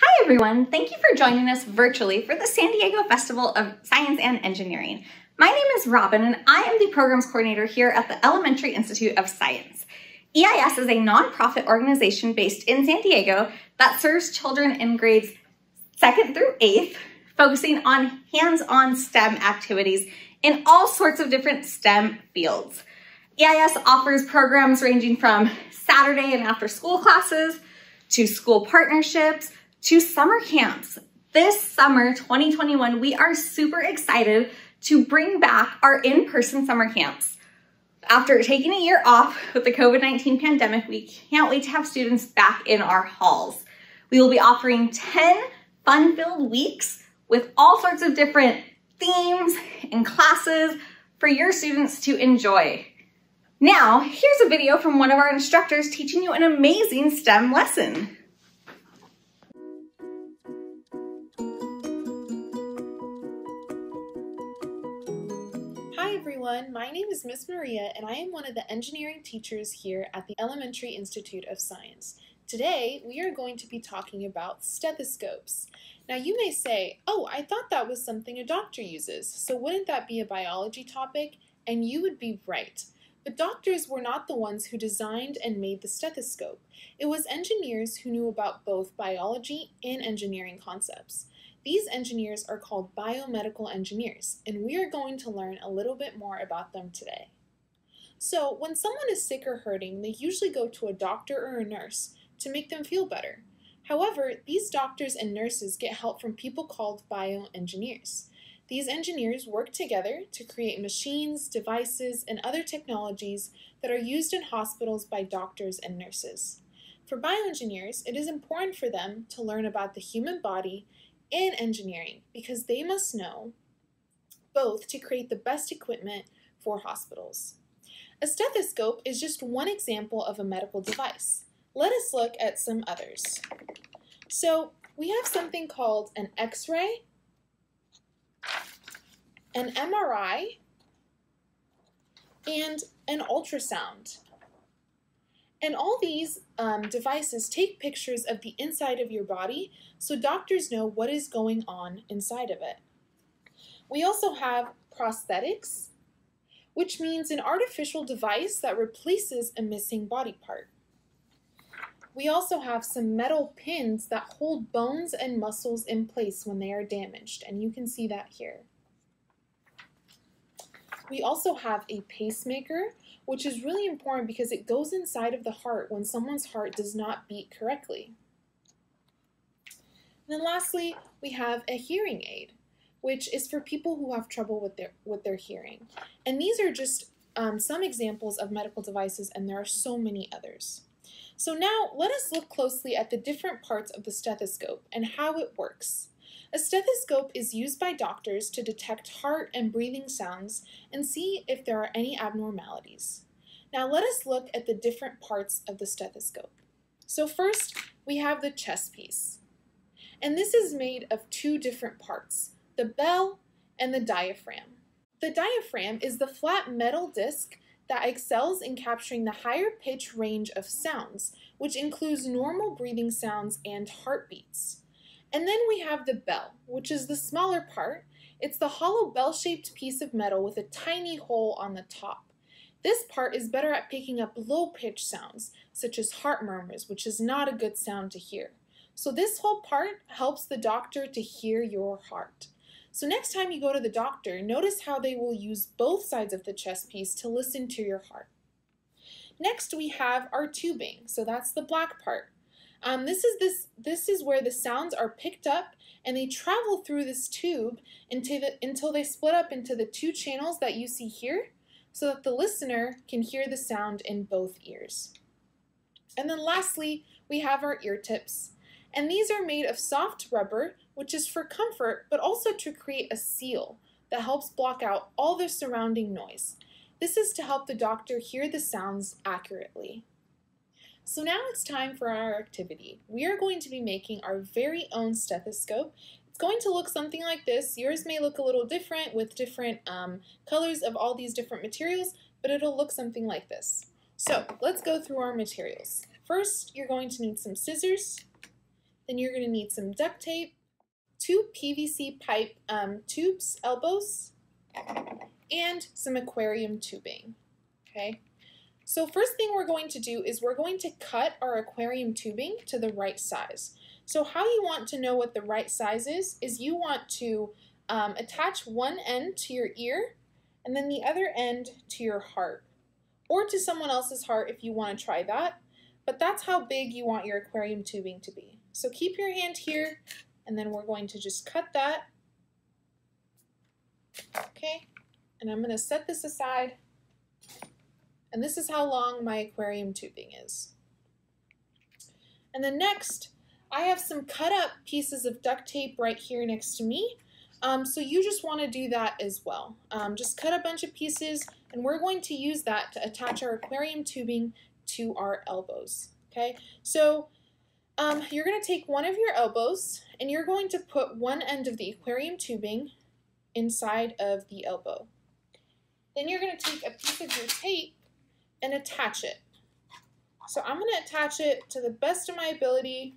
Hi everyone, thank you for joining us virtually for the San Diego Festival of Science and Engineering. My name is Robin and I am the Programs Coordinator here at the Elementary Institute of Science. EIS is a nonprofit organization based in San Diego that serves children in grades 2nd through 8th, focusing on hands-on STEM activities in all sorts of different STEM fields. EIS offers programs ranging from Saturday and after school classes to school partnerships to summer camps. This summer, 2021, we are super excited to bring back our in-person summer camps. After taking a year off with the COVID-19 pandemic, we can't wait to have students back in our halls. We will be offering 10 fun-filled weeks with all sorts of different themes and classes for your students to enjoy. Now, here's a video from one of our instructors teaching you an amazing STEM lesson. Everyone, my name is Miss Maria and I am one of the engineering teachers here at the Elementary Institute of Science. Today we are going to be talking about stethoscopes. Now you may say, oh, I thought that was something a doctor uses, so wouldn't that be a biology topic? And you would be right. But doctors were not the ones who designed and made the stethoscope. It was engineers who knew about both biology and engineering concepts. These engineers are called biomedical engineers, and we are going to learn a little bit more about them today. So, when someone is sick or hurting, they usually go to a doctor or a nurse to make them feel better. However, these doctors and nurses get help from people called bioengineers. These engineers work together to create machines, devices, and other technologies that are used in hospitals by doctors and nurses. For bioengineers, it is important for them to learn about the human body and engineering because they must know both to create the best equipment for hospitals. A stethoscope is just one example of a medical device. Let us look at some others. So we have something called an x-ray an MRI, and an ultrasound. And all these um, devices take pictures of the inside of your body so doctors know what is going on inside of it. We also have prosthetics, which means an artificial device that replaces a missing body part. We also have some metal pins that hold bones and muscles in place when they are damaged, and you can see that here. We also have a pacemaker, which is really important because it goes inside of the heart when someone's heart does not beat correctly. And then lastly, we have a hearing aid, which is for people who have trouble with their, with their hearing. And these are just um, some examples of medical devices, and there are so many others. So now let us look closely at the different parts of the stethoscope and how it works. A stethoscope is used by doctors to detect heart and breathing sounds and see if there are any abnormalities. Now let us look at the different parts of the stethoscope. So first, we have the chest piece. And this is made of two different parts, the bell and the diaphragm. The diaphragm is the flat metal disc that excels in capturing the higher pitch range of sounds, which includes normal breathing sounds and heartbeats. And then we have the bell, which is the smaller part. It's the hollow bell-shaped piece of metal with a tiny hole on the top. This part is better at picking up low-pitched sounds, such as heart murmurs, which is not a good sound to hear. So this whole part helps the doctor to hear your heart. So next time you go to the doctor, notice how they will use both sides of the chest piece to listen to your heart. Next we have our tubing, so that's the black part. Um, this is this this is where the sounds are picked up and they travel through this tube until the, until they split up into the two channels that you see here so that the listener can hear the sound in both ears. And then lastly, we have our ear tips. And these are made of soft rubber, which is for comfort, but also to create a seal that helps block out all the surrounding noise. This is to help the doctor hear the sounds accurately. So now it's time for our activity. We are going to be making our very own stethoscope. It's going to look something like this. Yours may look a little different with different um, colors of all these different materials, but it'll look something like this. So let's go through our materials. First, you're going to need some scissors. Then you're going to need some duct tape, two PVC pipe um, tubes, elbows, and some aquarium tubing. Okay. So first thing we're going to do is we're going to cut our aquarium tubing to the right size. So how you want to know what the right size is, is you want to um, attach one end to your ear and then the other end to your heart or to someone else's heart if you want to try that. But that's how big you want your aquarium tubing to be. So keep your hand here and then we're going to just cut that. Okay, and I'm going to set this aside. And this is how long my aquarium tubing is. And then next, I have some cut up pieces of duct tape right here next to me. Um, so you just want to do that as well. Um, just cut a bunch of pieces and we're going to use that to attach our aquarium tubing to our elbows. Okay, so um, you're going to take one of your elbows and you're going to put one end of the aquarium tubing inside of the elbow. Then you're going to take a piece of your tape and attach it. So I'm going to attach it to the best of my ability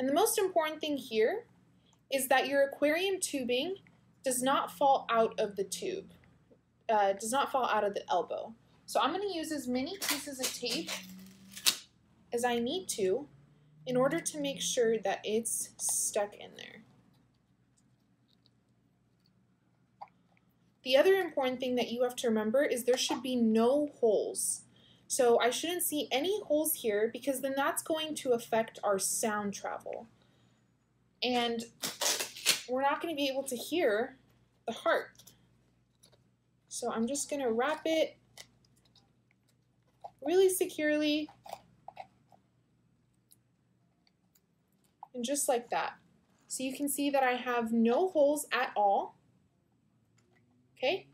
And the most important thing here is that your aquarium tubing does not fall out of the tube, uh, does not fall out of the elbow. So I'm going to use as many pieces of tape as I need to in order to make sure that it's stuck in there. The other important thing that you have to remember is there should be no holes. So I shouldn't see any holes here because then that's going to affect our sound travel. And we're not going to be able to hear the heart. So I'm just going to wrap it really securely and just like that. So you can see that I have no holes at all. Okay,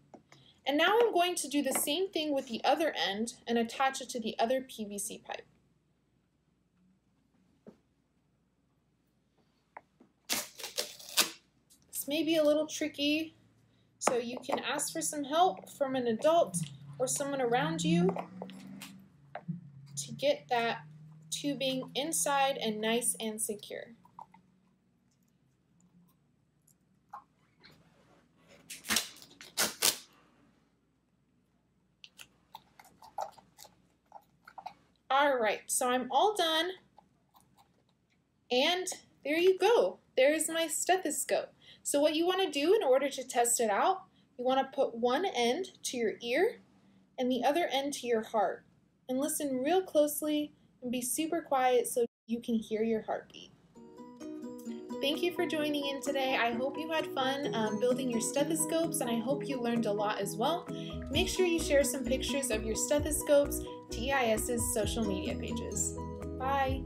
and now I'm going to do the same thing with the other end and attach it to the other PVC pipe. This may be a little tricky, so you can ask for some help from an adult or someone around you to get that tubing inside and nice and secure. All right, so I'm all done. And there you go. There's my stethoscope. So what you want to do in order to test it out, you want to put one end to your ear and the other end to your heart. And listen real closely and be super quiet so you can hear your heartbeat. Thank you for joining in today. I hope you had fun um, building your stethoscopes and I hope you learned a lot as well. Make sure you share some pictures of your stethoscopes to EIS's social media pages. Bye!